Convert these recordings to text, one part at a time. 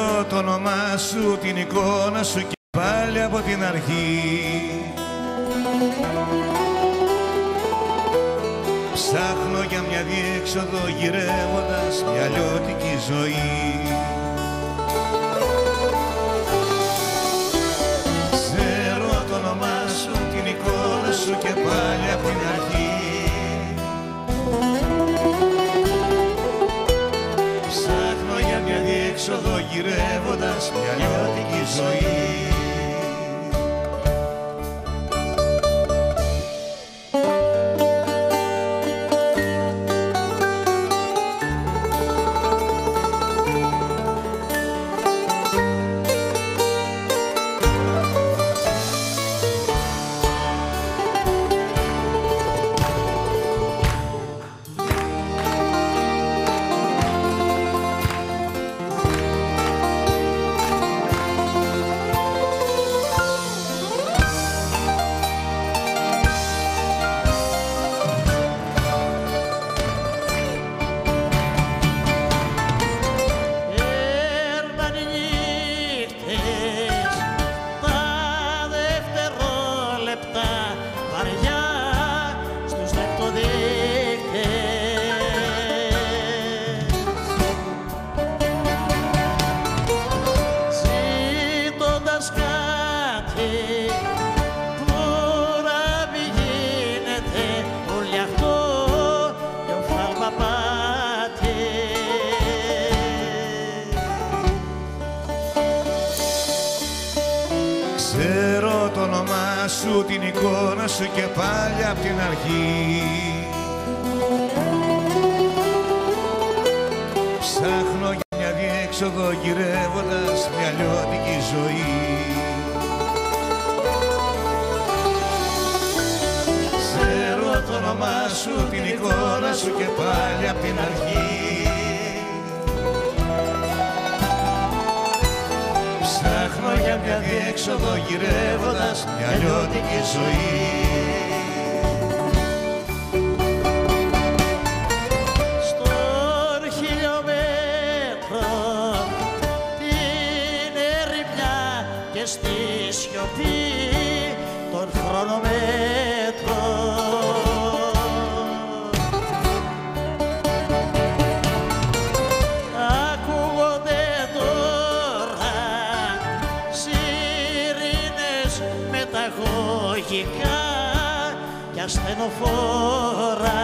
Ξέρω το όνομά σου, την εικόνα σου και πάλι από την αρχή. Ψάχνω για μια διέξοδο γυρεύοντας μια λιώτικη ζωή μια διέξοδο γυρεύοντας μια λιώτικη ζωή σου, την εικόνα σου και πάλι απ' την αρχή. Ψάχνω για μια διέξοδο γυρεύοντας μια λιώτικη ζωή. Ξέρω το όνομά σου, την εικόνα σου και πάλι απ' την αρχή για μια διέξοδο γυρεύοντας μια λιώτικη ζωή Στον χιλιόμετρο την ερημιά και στη σιωπή των χρονομέτρων. Μεταγωγικά και ασθενοφόρα.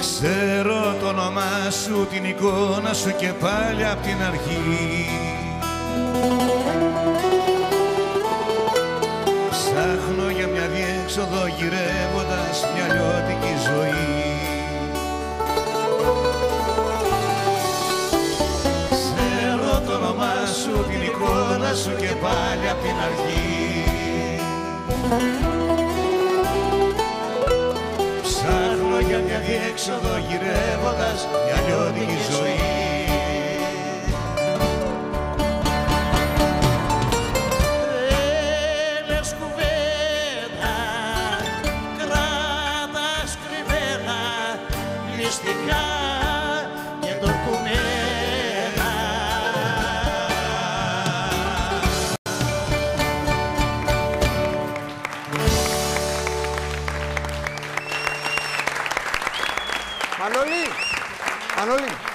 Ξέρω το όνομά σου, την εικόνα σου και πάλι απ' την αρχή Ψάχνω για μια διέξοδο γυρεύοντας μια και πάλι απ' την αρχή. Ψάχνω για μια διέξοδο γυρεύοντας μια λιώτικη ζωή Manolín. Manolín.